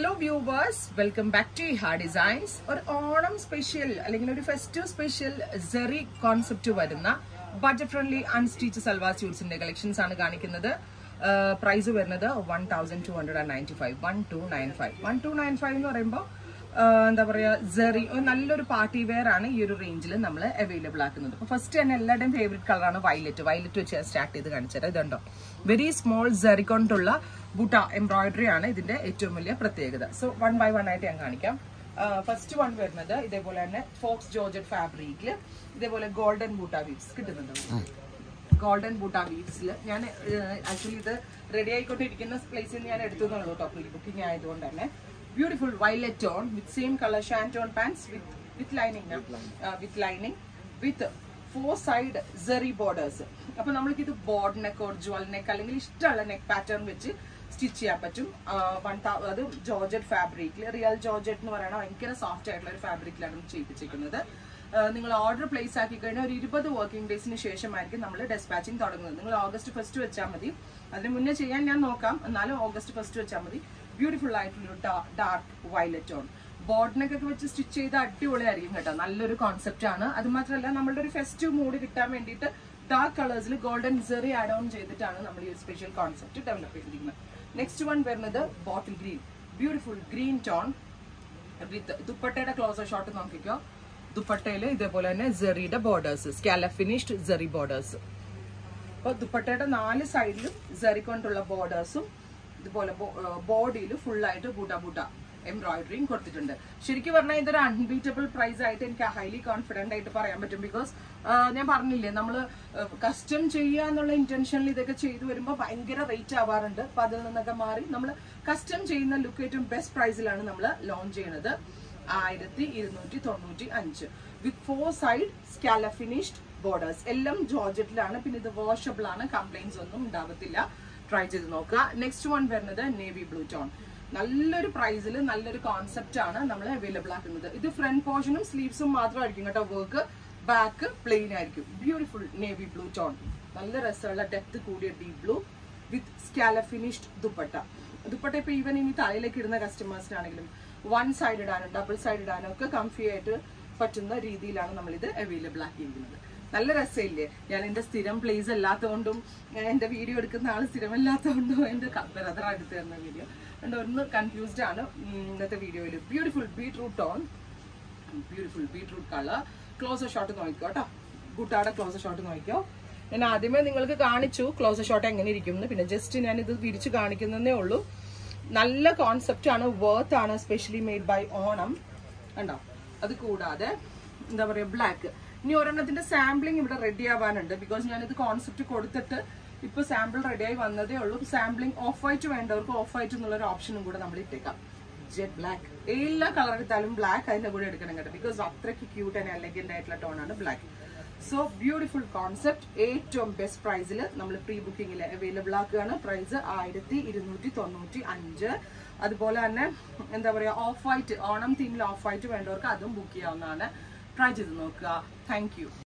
Hello viewers welcome back to Har designs ഒരു Onam special അല്ലെങ്കിൽ ഒരു ഫെസ്റ്റീവ് സ്പെഷ്യൽ സെറി കോൺസെപ്റ്റ് വരുന്ന ബഡ്ജറ്റ് ഫ്രണ്ട്ലി അൺസ്റ്റിച്ച് സൽവാർ സ്യൂട്ട്സിന്റെ കളക്ഷൻസ് ആണ് കാണിക്കുന്നത്. പ്രൈസ് വരുന്നത് one thousand two hundred and ninety five one two nine five one two nine five എന്ന് പറയുമ്പോൾ എന്താ പറയുക ജെറി നല്ലൊരു പാർട്ടി വെയർ ആണ് ഈ ഒരു റേഞ്ചിൽ നമ്മൾ അവൈലബിൾ ആക്കുന്നത്. അപ്പോൾ ഫസ്റ്റ് തന്നെ എല്ലാവരുടെയും ഫേവറേറ്റ് കളറാണ് വയലറ്റ് വയലറ്റ് വെച്ച് സ്റ്റാർട്ട് ചെയ്ത് കാണിച്ചത് ഇതുണ്ടോ? വെരി സ്മോൾ ജെറി കൊണ്ടുള്ള ബുട്ട എംബ്രോയിഡറി ആണ് ഇതിന്റെ ഏറ്റവും വലിയ പ്രത്യേകത. സോ വൺ ബൈ വൺ ആയിട്ട് ഞാൻ കാണിക്കാം. ഫസ്റ്റ് വൺ വരുന്നത് ഇതേപോലെ തന്നെ ഫോക്സ് ജോർജറ്റ് ഫാബ്രിക്കിൽ ഇതേപോലെ ഗോൾഡൻ ബൂട്ട വീവ്സ് കിട്ടുന്നുണ്ട്. ഗോൾഡൻ ബൂട്ട വീവ്സിൽ ഞാൻ ആക്ച്വലി ഇത് റെഡി ആയിക്കൊണ്ടിരിക്കുന്ന പ്ലേസിൽ നിന്ന് ഞാൻ എടുത്തതുള്ളൂ കേട്ടോ പ്രീ ബുക്കിംഗ് ആയതുകൊണ്ട് തന്നെ. Beautiful violet tone with same colour Shaan tone pants with with lining with lining with four side zari borders അപ്പൊ നമ്മൾക്ക് ഇത് ബോർഡ് നെക്ക് ഒറിജുവൽ നെക്ക് അല്ലെങ്കിൽ ഇഷ്ടമുള്ള നെക്ക് പാറ്റേൺ വെച്ച് സ്റ്റിച്ച് ചെയ്യാൻ പറ്റും. വൺ അത് ജോർജറ്റ് ഫാബ്രിക്കിൽ റിയൽ ജോർജറ്റ് എന്ന് പറയുന്നത് ഭയങ്കര സോഫ്റ്റ് ആയിട്ടുള്ള ഒരു ഫാബ്രിക്കിലാണ് ചെയ്യിപ്പിച്ചിരിക്കുന്നത്. നിങ്ങൾ ഓർഡർ പ്ലേസ് ആക്കി കഴിഞ്ഞാൽ ഒരു ഇരുപത് വർക്കിംഗ് ഡേയ്സിന് ശേഷമായിരിക്കും നമ്മൾ ഡെസ്പാച്ചിങ് തുടങ്ങുന്നത്. നിങ്ങൾ ഓഗസ്റ്റ് ഫസ്റ്റ് വെച്ചാൽ മതി. അതിന് മുന്നേ ചെയ്യാൻ ഞാൻ നോക്കാം. എന്നാലും ഓഗസ്റ്റ് ഫസ്റ്റ് വെച്ചാൽ മതി. ബ്യൂട്ടിഫുൾ ആയിട്ടുള്ള ഡാർക്ക് വയലറ്റ് ഓൺ ബോർഡിനൊക്കെ വെച്ച് സ്റ്റിച്ച് ചെയ്ത് അടിപൊളിയായിരിക്കും കേട്ടോ. നല്ലൊരു കോൺസെപ്റ്റ് ആണ്. അത് മാത്രമല്ല നമ്മളുടെ ഒരു ഫെസ്റ്റീവ് മൂഡ് കിട്ടാൻ വേണ്ടിയിട്ട് ഡാർക്ക് കളേഴ്സിൽ ഗോൾഡൻ സെറി ആഡ് ഓൺ ചെയ്തിട്ടാണ് നമ്മൾ ഈ സ്പെഷ്യൽ കോൺസെപ്റ്റ് ഡെവലപ്പ് ചെയ്തിരിക്കുന്നത്. നെക്സ്റ്റ് വൺ വരുന്നത് bottle green beautiful green tone with ദുപ്പട്ടയുടെ ക്ലോസർ ഷോട്ട് നോക്കിക്കോ ദുപ്പട്ടയിൽ ഇതേപോലെ തന്നെ ജെറിയുടെ borders scallop finished zari borders അപ്പൊ ദുപ്പട്ടയുടെ നാല് സൈഡിലും ജെറി കൊണ്ടുള്ള ബോർഡേഴ്സും ഇതുപോലെ ബോഡിയിൽ ഫുള്ളായിട്ട് ബൂട്ട ബൂട്ട. എംബ്രോയിഡറിയും കൊടുത്തിട്ടുണ്ട്. ശരിക്കും പറഞ്ഞാൽ ഇതൊരു അൺബീറ്റബിൾ പ്രൈസ് ആയിട്ട് എനിക്ക് ഹൈലി കോൺഫിഡന്റ് ആയിട്ട് പറയാൻ പറ്റും. ബിക്കോസ് ഞാൻ പറഞ്ഞില്ലേ നമ്മൾ കസ്റ്റം ചെയ്യുക എന്നുള്ള ഇന്റൻഷനിൽ ഇതൊക്കെ ചെയ്തു വരുമ്പോൾ ഭയങ്കര റേറ്റ് ആവാറുണ്ട്. അപ്പൊ അതിൽ നിന്നൊക്കെ മാറി നമ്മൾ കസ്റ്റം ചെയ്യുന്ന ലുക്ക് ഏറ്റവും ബെസ്റ്റ് പ്രൈസിലാണ് നമ്മൾ ലോഞ്ച് ചെയ്യുന്നത് ആയിരത്തി ഇരുന്നൂറ്റി തൊണ്ണൂറ്റി അഞ്ച് with four side scallop finished borders എല്ലാം ജോർജറ്റിലാണ്. പിന്നെ ഇത് വാഷബിൾ ആണ്. കംപ്ലൈൻസ് ഒന്നും ഉണ്ടാവത്തില്ല. ട്രൈ ചെയ്ത് നോക്കുക. നെക്സ്റ്റ് വൺ വരുന്നത് നേവി ബ്ലൂ ടോൺ നല്ലൊരു പ്രൈസിൽ നല്ലൊരു കോൺസെപ്റ്റ് ആണ് നമ്മൾ അവൈലബിൾ ആക്കുന്നത്. ഇത് ഫ്രണ്ട് പോർഷനും സ്ലീവ്സും മാത്രമായിരിക്കും കേട്ടോ വർക്ക് ബാക്ക് പ്ലെയിൻ ആയിരിക്കും. ബ്യൂട്ടിഫുൾ നേവി ബ്ലൂ ടോൺ നല്ല രസമുള്ള ഡെപ്ത് കൂടിയ deep blue with scallop finished dupatta. Dupatta ഇപ്പൊ ഈവൻ ഇനി തലയിലേക്ക് ഇടുന്ന കസ്റ്റമേഴ്സിനാണെങ്കിലും വൺ സൈഡ് ഇടാനും ഡബിൾ സൈഡ് ഇടാനും ഒക്കെ കംഫി ആയിട്ട് പറ്റുന്ന രീതിയിലാണ് നമ്മൾ ഇത് അവൈലബിൾ ആക്കിയിരിക്കുന്നത്. നല്ല രസമില്ലേ? ഞാൻ എന്റെ സ്ഥിരം പ്ലേസ് അല്ലാത്തതുകൊണ്ടും എന്റെ വീഡിയോ എടുക്കുന്ന ആൾ സ്ഥിരമല്ലാത്തതുകൊണ്ടും എന്റെ ബ്രദർ അടുത്ത് തരുന്ന വീഡിയോ അതുകൊണ്ട് ഒന്ന് കൺഫ്യൂസ്ഡ് ആണ്. ഇന്നത്തെ വീഡിയോയിൽ beautiful beetroot on beautiful beetroot colour close shot നോക്കിക്കോ കേട്ടോ. ഗുട്ടാടെ ക്ലോസ് ഷോട്ട് നോക്കിക്കോ. ഞാൻ ആദ്യമേ നിങ്ങൾക്ക് കാണിച്ചു ക്ലോസ് ഷോട്ട് എങ്ങനെ ഇരിക്കും പിന്നെ ജസ്റ്റ് ഞാൻ ഇത് വിരിച്ച് കാണിക്കുന്നതേ ഉള്ളൂ. നല്ല കോൺസെപ്റ്റ് ആണ് വർത്ത് ആണ് സ്പെഷ്യലി മെയ്ഡ് ബൈ ഓണം. കണ്ടോ? അത് കൂടാതെ എന്താ പറയുക ബ്ലാക്ക് ഇനി ഒരെണ്ണത്തിന്റെ സാമ്പിളിംഗ് ഇവിടെ റെഡി ആവാനുണ്ട്. ബിക്കോസ് ഞാനിത് കോൺസെപ്റ്റ് കൊടുത്തിട്ട് ഇപ്പൊ സാമ്പിൾ റെഡിയായി വന്നതേ ഉള്ളൂ. സാമ്പിളിംഗ് ഓഫ് വൈറ്റ് വേണ്ടവർക്ക് ഓഫ് വൈറ്റ് എന്നുള്ള ഒരു ഓപ്ഷനും കൂടെ നമ്മൾ ഇട്ടേക്കാം. ജെറ്റ് ബ്ലാക്ക് എല്ലാ കളർ എടുത്താലും ബ്ലാക്ക് അതിന്റെ കൂടെ എടുക്കണം കേട്ടോ. ബിക്കോസ് അത്രയ്ക്ക് ക്യൂട്ട് ആൻഡ് എലഗന്റ് ആയിട്ടുള്ള ടോൺ ആണ് ബ്ലാക്ക് സോ ബ്യൂട്ടിഫുൾ കോൺസെപ്റ്റ് ഏറ്റവും ബെസ്റ്റ് പ്രൈസിൽ നമ്മൾ പ്രീ ബുക്കിംഗിൽ അവൈലബിൾ ആക്കുകയാണ്. പ്രൈസ് ആയിരത്തി ഇരുന്നൂറ്റി തൊണ്ണൂറ്റി അഞ്ച് അതുപോലെ തന്നെ എന്താ പറയാ ഓഫ് വൈറ്റ് ഓണം തീമിൽ ഓഫ് വൈറ്റ് വേണ്ടവർക്ക് അതും ബുക്ക് ചെയ്യാവുന്നതാണ്. ട്രൈ ചെയ്ത് നോക്കുക താങ്ക്